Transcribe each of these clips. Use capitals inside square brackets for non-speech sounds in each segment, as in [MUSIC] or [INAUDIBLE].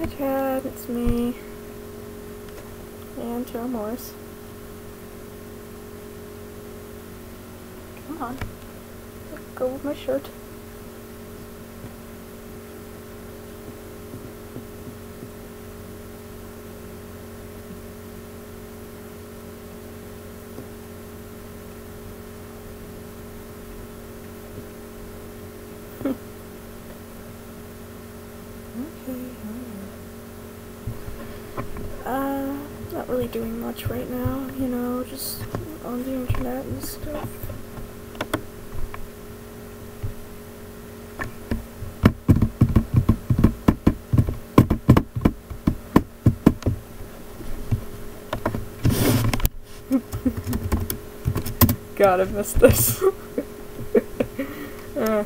Hi Chad, it's me. And Joe Morris. Come on. Go with my shirt. Doing much right now, you know, just on the internet and stuff. [LAUGHS] God, I missed this. [LAUGHS] uh.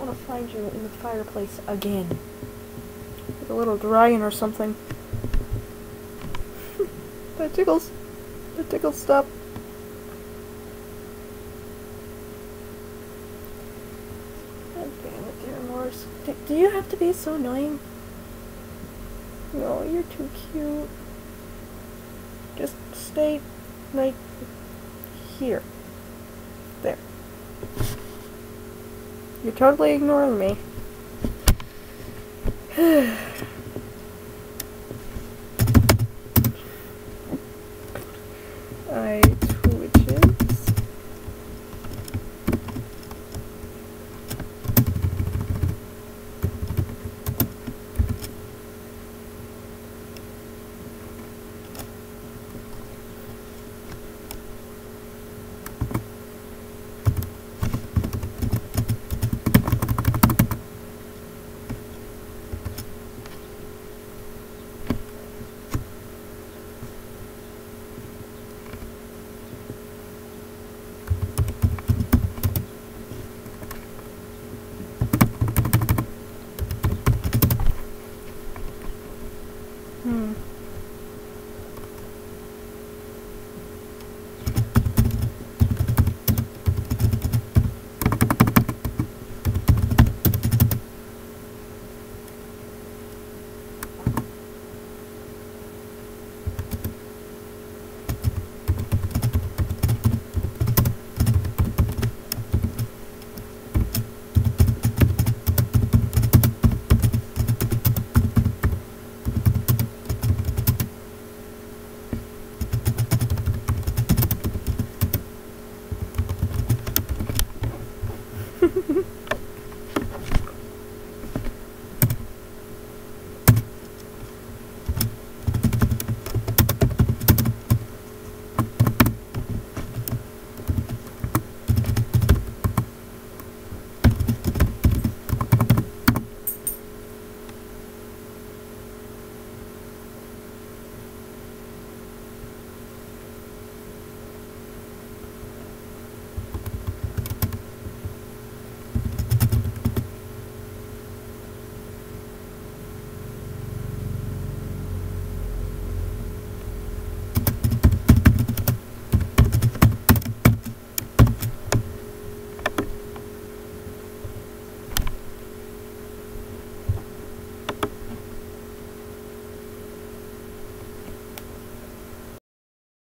Want to find you in the fireplace again. With a little dragon or something. [LAUGHS] that tickles. That tickles, stop. Damn it, dear Morris. Do, you have to be so annoying? No, you're too cute. Just stay right here. There. You're totally ignoring me. [SIGHS] I Mm-hmm. [LAUGHS]